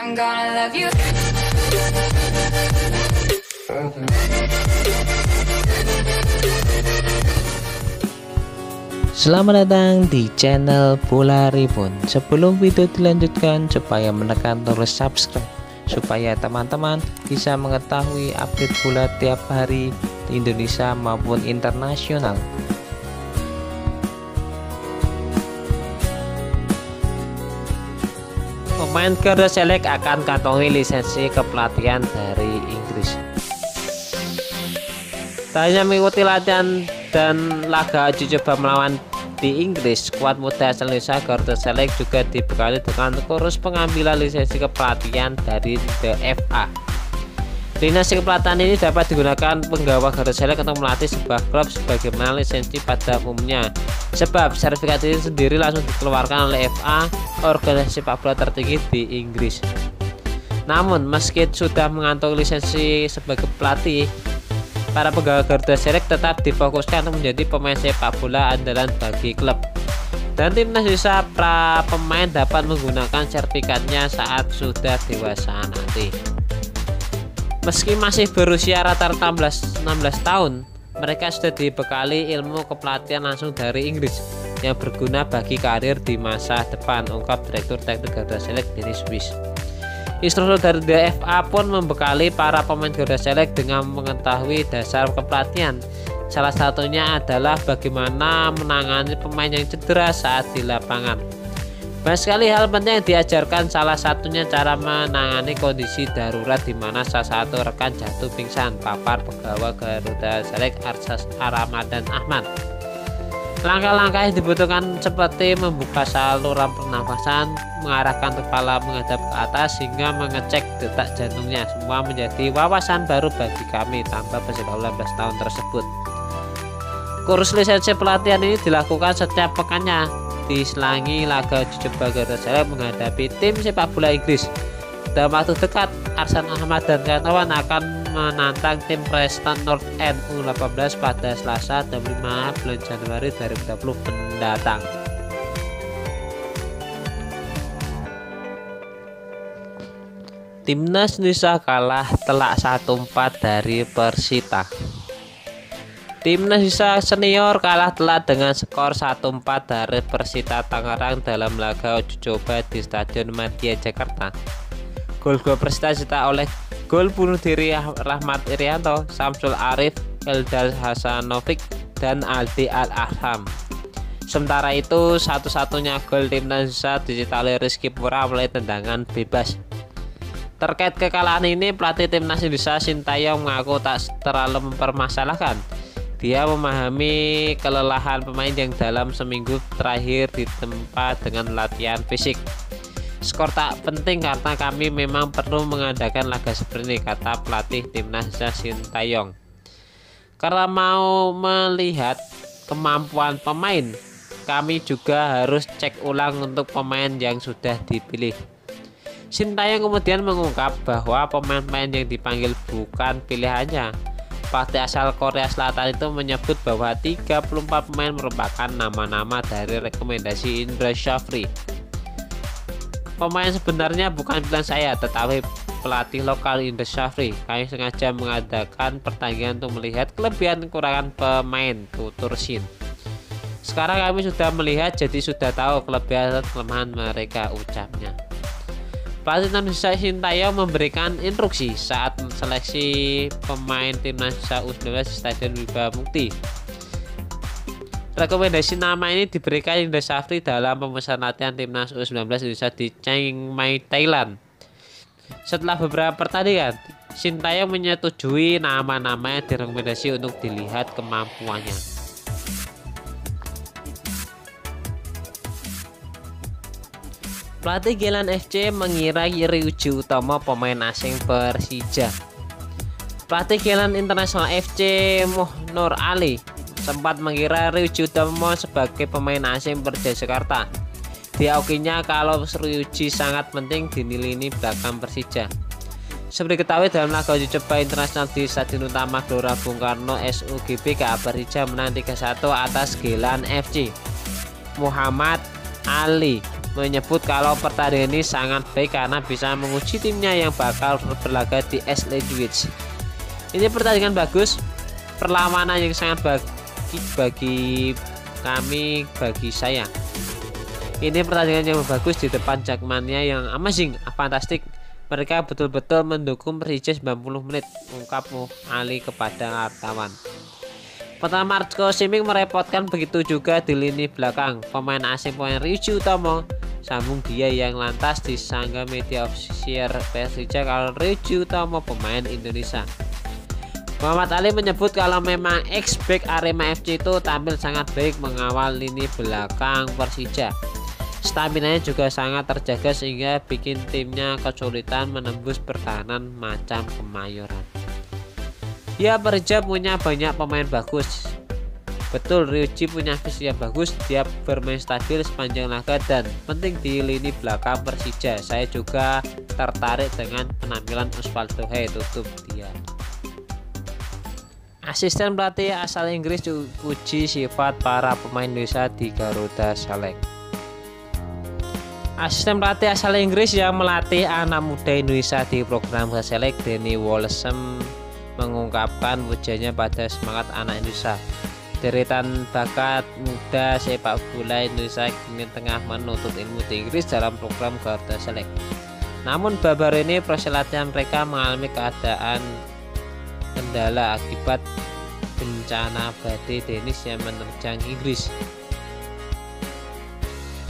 I'm gonna love you. Selamat datang di channel Bola Ribon. Sebelum video dilanjutkan, supaya menekan tombol subscribe, supaya teman-teman bisa mengetahui update bola tiap hari di Indonesia maupun internasional. Pemain Garuda Select akan kantongi lisensi kepelatihan dari Inggris. Tak hanya mengikuti latihan dan laga uji coba melawan di Inggris, skuad muda asal Indonesia Garuda Select juga dibekali dengan kursus pengambilan lisensi kepelatihan dari The FA. Lisensi kepelatihan ini dapat digunakan penggawa Garuda Select untuk melatih sebuah klub sebagaimana lisensi pada umumnya. Sebab sertifikat ini sendiri langsung dikeluarkan oleh FA, organisasi sepak bola tertinggi di Inggris. Namun, meski sudah mengantongi lisensi sebagai pelatih, para pegawai Garuda Select tetap difokuskan untuk menjadi pemain sepak bola andalan bagi klub. Dan timnas bisa pra pemain dapat menggunakan sertifikatnya saat sudah dewasa nanti. Meski masih berusia rata-rata 16, 16 tahun, mereka sudah dibekali ilmu kepelatihan langsung dari Inggris yang berguna bagi karir di masa depan, ungkap Direktur Teknik Garuda Select dari Swiss. Instruktur dari DFA pun membekali para pemain Garuda Select dengan mengetahui dasar kepelatihan. Salah satunya adalah bagaimana menangani pemain yang cedera saat di lapangan. Banyak sekali hal penting yang diajarkan salah satunya cara menangani kondisi darurat di mana salah satu rekan jatuh pingsan papar pegawai Garuda Select Arsas Aramadan Ahmad. Langkah-langkah yang dibutuhkan seperti membuka saluran pernafasan, mengarahkan kepala menghadap ke atas hingga mengecek detak jantungnya. Semua menjadi wawasan baru bagi kami tanpa pesepak 12 tahun tersebut. Kursus lisensi pelatihan ini dilakukan setiap pekannya diselangi laga coba Select menghadapi tim sepak bola Inggris. Dalam waktu dekat, Arsan Ahmad dan kawan akan menantang tim Preston North End U18 pada Selasa 25 bulan Januari 2020 mendatang. Timnas Indonesia kalah telak 1-4 dari Persita. Timnas Indonesia senior kalah telak dengan skor 1-4 dari Persita Tangerang dalam laga uji coba di Stadion Madia Jakarta. Gol-gol Persita dicetak oleh gol bunuh diri Rahmat Irianto, Samsul Arif, Eldar Hasanovic, dan Aldi Al-Aham. Sementara itu, satu-satunya gol Timnas Indonesia dicetak oleh Rizky Pura melalui tendangan bebas. Terkait kekalahan ini, pelatih Timnas Indonesia Sintayong mengaku tak terlalu mempermasalahkan dia memahami kelelahan pemain yang dalam seminggu terakhir ditempa dengan latihan fisik. Skor tak penting karena kami memang perlu mengadakan laga seperti ini, kata pelatih timnas Sintayong. Karena mau melihat kemampuan pemain, kami juga harus cek ulang untuk pemain yang sudah dipilih. Sintayong kemudian mengungkap bahwa pemain-pemain yang dipanggil bukan pilihannya, Pelatih asal Korea Selatan itu menyebut bahwa 34 pemain merupakan nama-nama dari rekomendasi Indra Shafri. Pemain sebenarnya bukan pilihan saya, tetapi pelatih lokal Indra Shafri. Kami sengaja mengadakan pertandingan untuk melihat kelebihan kekurangan pemain tutur Shin. Sekarang kami sudah melihat jadi sudah tahu kelebihan dan kelemahan mereka ucapnya. Pelatih Sintayong memberikan instruksi saat seleksi pemain timnas U19 di Stadion Wibawa Mukti. Rekomendasi nama ini diberikan Indra Safri dalam pemesanan latihan timnas U19 Indonesia di Chiang Mai, Thailand. Setelah beberapa pertandingan, Sintayong menyetujui nama-nama yang direkomendasi untuk dilihat kemampuannya. Pelatih Gelan FC mengira Ryuji Utama pemain asing Persija. Pelatih Gelan Internasional FC Moh Nur Ali sempat mengira Ryuji Utama sebagai pemain asing Persija Jakarta. Diakuinya kalau Ryuji sangat penting dinilai belakang Persija. Seperti ketahui dalam laga uji coba internasional di Stadion Utama Gelora Bung Karno SUGB KA Persija menang 3-1 atas Gelan FC. Muhammad Ali menyebut kalau pertandingan ini sangat baik karena bisa menguji timnya yang bakal berlaga di S. Ini pertandingan bagus, perlawanan yang sangat bagi bagi kami bagi saya. Ini pertandingan yang bagus di depan Jackmania yang amazing, fantastik. Mereka betul-betul mendukung Persija 90 menit, ungkap Ali kepada wartawan. Pertama Marco Simic merepotkan begitu juga di lini belakang. Pemain asing pemain Ryuji Utomo sambung dia yang lantas disangga media ofisial Persija kalau Ryuji Utomo pemain Indonesia. Muhammad Ali menyebut kalau memang ex-back Arema FC itu tampil sangat baik mengawal lini belakang Persija. Stamina juga sangat terjaga sehingga bikin timnya kesulitan menembus pertahanan macam Kemayoran. Ya Persija punya banyak pemain bagus. Betul Ryuji punya visi yang bagus, dia bermain stabil sepanjang laga dan penting di lini belakang Persija. Saya juga tertarik dengan penampilan Osvaldo Hai tutup dia. Asisten pelatih asal Inggris uji sifat para pemain Indonesia di Garuda Select. Asisten pelatih asal Inggris yang melatih anak muda Indonesia di program Select Denny Wolsem mengungkapkan wujudnya pada semangat anak Indonesia. Deretan bakat muda sepak bola Indonesia kini tengah menuntut ilmu di Inggris dalam program Garuda Select. Namun babar ini proses latihan mereka mengalami keadaan kendala akibat bencana badai Dennis yang menerjang Inggris.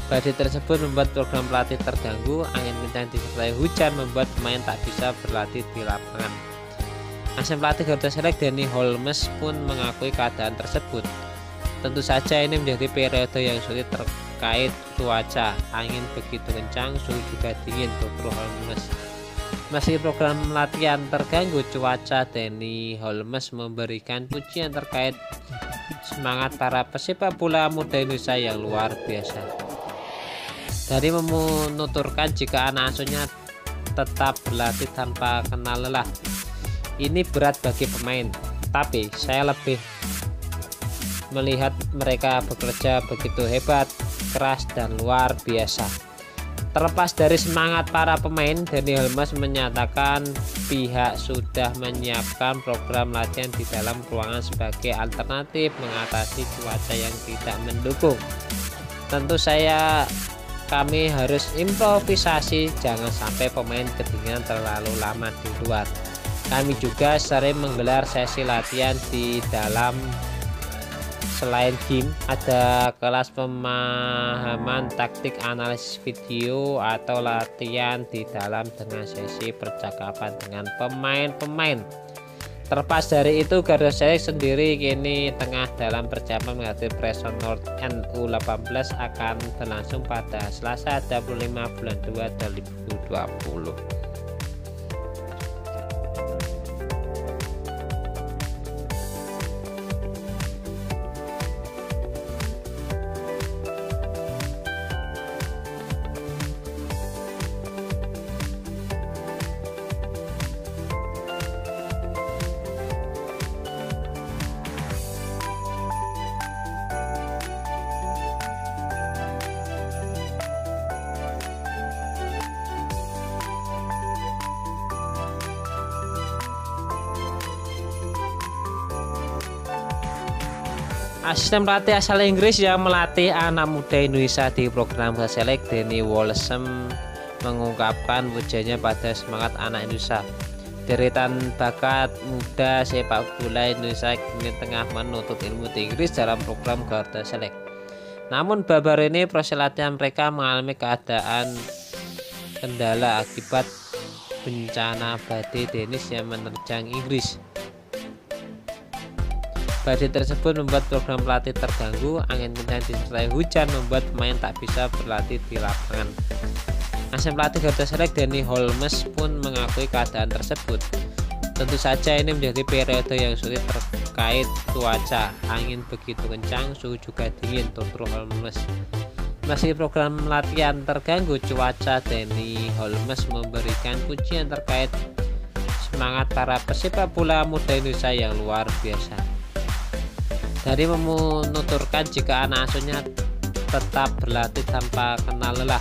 Badai tersebut membuat program pelatih terganggu, angin kencang disertai hujan membuat pemain tak bisa berlatih di lapangan. Asisten pelatih Garuda Select Danny Holmes pun mengakui keadaan tersebut. Tentu saja ini menjadi periode yang sulit terkait cuaca, angin begitu kencang, suhu juga dingin, tutur Holmes. Meski program latihan terganggu cuaca, Danny Holmes memberikan pujian terkait semangat para pesepak bola muda Indonesia yang luar biasa. Dari menuturkan jika anak asuhnya tetap berlatih tanpa kenal lelah, ini berat bagi pemain, tapi saya lebih melihat mereka bekerja begitu hebat, keras, dan luar biasa. Terlepas dari semangat para pemain, Daniel Helmes menyatakan pihak sudah menyiapkan program latihan di dalam ruangan sebagai alternatif mengatasi cuaca yang tidak mendukung. Tentu saya kami harus improvisasi, jangan sampai pemain kedinginan terlalu lama di luar. Kami juga sering menggelar sesi latihan di dalam selain game ada kelas pemahaman taktik analisis video atau latihan di dalam dengan sesi percakapan dengan pemain-pemain. Terlepas dari itu Garuda Select sendiri kini tengah dalam persiapan menghadapi Preson North NU18 akan berlangsung pada Selasa 25 bulan 2 2020 Asisten pelatih asal Inggris yang melatih anak muda Indonesia di program Select Denny Wolsem mengungkapkan wujudnya pada semangat anak Indonesia. Deretan bakat muda sepak bola Indonesia kini tengah menuntut ilmu di Inggris dalam program Garuda Select. Namun babar ini proses latihan mereka mengalami keadaan kendala akibat bencana badai Dennis yang menerjang Inggris. Badai tersebut membuat program pelatih terganggu, angin kencang disertai hujan membuat pemain tak bisa berlatih di lapangan. Asisten pelatih Garuda Select Danny Holmes pun mengakui keadaan tersebut. Tentu saja ini menjadi periode yang sulit terkait cuaca, angin begitu kencang, suhu juga dingin, tutur Holmes. Meski program latihan terganggu cuaca, Danny Holmes memberikan pujian terkait semangat para pesepak bola muda Indonesia yang luar biasa. Dari menuturkan jika anak asuhnya tetap berlatih tanpa kenal lelah.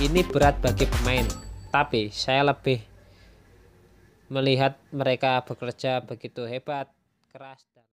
Ini berat bagi pemain, tapi saya lebih melihat mereka bekerja begitu hebat, keras.